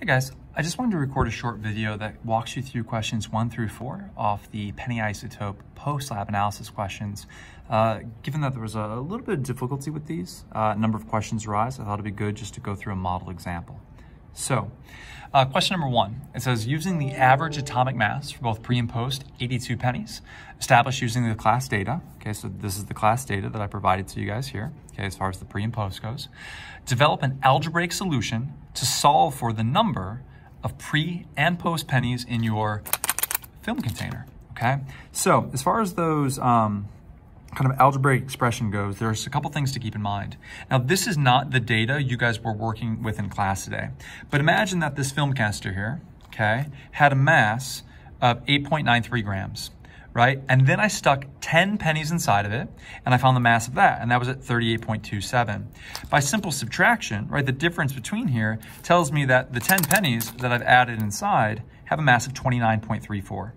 Hey guys, I just wanted to record a short video that walks you through questions one through four off the penny isotope post-lab analysis questions. Uh, given that there was a little bit of difficulty with these, uh, a number of questions arise, I thought it'd be good just to go through a model example. So, uh, question number one, it says, using the average atomic mass for both pre and post 82 pennies, established using the class data, okay, so this is the class data that I provided to you guys here, okay, as far as the pre and post goes, develop an algebraic solution to solve for the number of pre and post pennies in your film container, okay? So, as far as those, um, kind of algebraic expression goes, there's a couple things to keep in mind. Now, this is not the data you guys were working with in class today, but imagine that this film canister here, okay, had a mass of 8.93 grams, right? And then I stuck 10 pennies inside of it, and I found the mass of that, and that was at 38.27. By simple subtraction, right, the difference between here tells me that the 10 pennies that I've added inside have a mass of 29.34.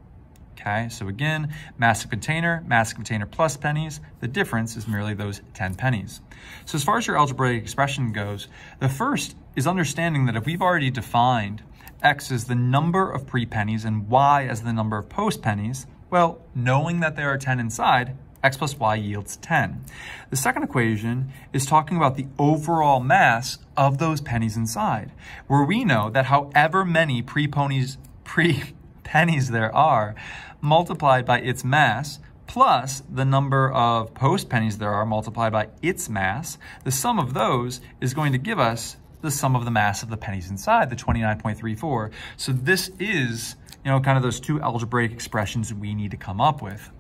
Okay, so again, massive container, massive container plus pennies. The difference is merely those 10 pennies. So as far as your algebraic expression goes, the first is understanding that if we've already defined x as the number of pre-pennies and y as the number of post-pennies, well, knowing that there are 10 inside, x plus y yields 10. The second equation is talking about the overall mass of those pennies inside, where we know that however many pre-pennies pre pennies there are, multiplied by its mass, plus the number of post pennies there are multiplied by its mass, the sum of those is going to give us the sum of the mass of the pennies inside, the 29.34. So this is, you know, kind of those two algebraic expressions we need to come up with.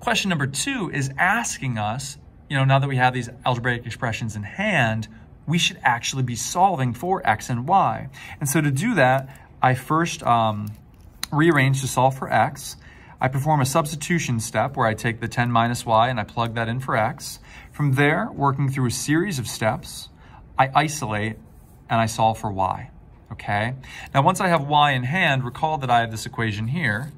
Question number two is asking us, you know, now that we have these algebraic expressions in hand, we should actually be solving for x and y. And so to do that, I first um, rearrange to solve for x. I perform a substitution step where I take the 10 minus y and I plug that in for x. From there, working through a series of steps, I isolate and I solve for y, okay? Now, once I have y in hand, recall that I have this equation here,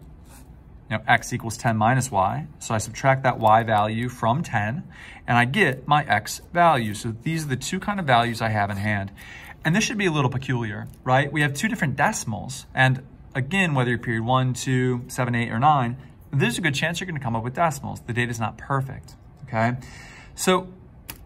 you know, x equals 10 minus y. So I subtract that y value from 10, and I get my x value. So these are the two kind of values I have in hand. And this should be a little peculiar, right? We have two different decimals, and again, whether you're period one, two, seven, eight, or nine, there's a good chance you're gonna come up with decimals. The data is not perfect, okay? So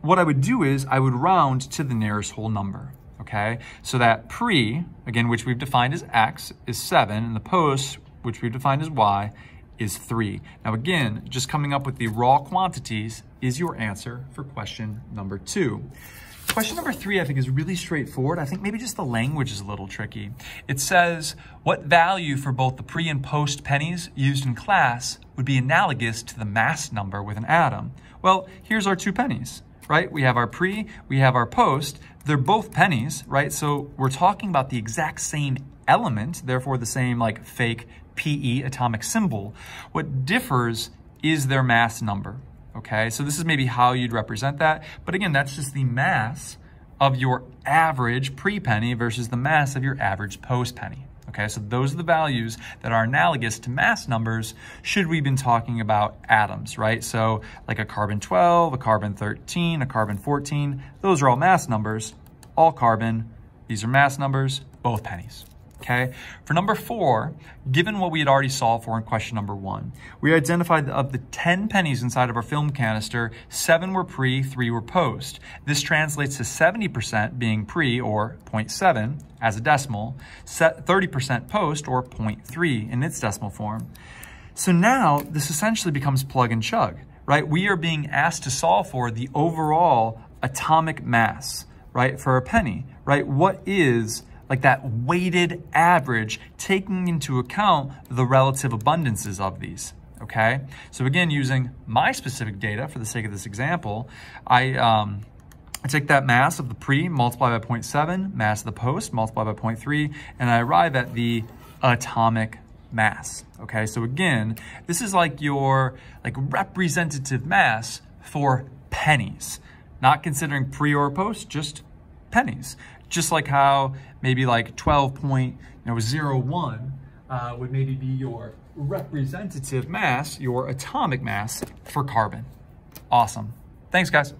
what I would do is I would round to the nearest whole number, okay? So that pre, again, which we've defined as x, is seven, and the post, which we've defined as y, is three. Now again, just coming up with the raw quantities is your answer for question number two. Question number three, I think, is really straightforward. I think maybe just the language is a little tricky. It says, what value for both the pre and post pennies used in class would be analogous to the mass number with an atom? Well, here's our two pennies, right? We have our pre, we have our post. They're both pennies, right? So we're talking about the exact same element, therefore the same like fake PE atomic symbol. What differs is their mass number okay? So this is maybe how you'd represent that. But again, that's just the mass of your average pre-penny versus the mass of your average post-penny. Okay, so those are the values that are analogous to mass numbers should we been talking about atoms, right? So like a carbon 12, a carbon 13, a carbon 14, those are all mass numbers, all carbon, these are mass numbers, both pennies okay? For number four, given what we had already solved for in question number one, we identified of the 10 pennies inside of our film canister, seven were pre, three were post. This translates to 70% being pre, or 0.7 as a decimal, 30% post, or 0.3 in its decimal form. So now this essentially becomes plug and chug, right? We are being asked to solve for the overall atomic mass, right, for a penny, right? What is like that weighted average, taking into account the relative abundances of these, okay? So again, using my specific data for the sake of this example, I, um, I take that mass of the pre, multiply by 0.7, mass of the post, multiply by 0.3, and I arrive at the atomic mass, okay? So again, this is like your like representative mass for pennies, not considering pre or post, just pennies. Just like how maybe like 12.01 uh, would maybe be your representative mass, your atomic mass for carbon. Awesome. Thanks, guys.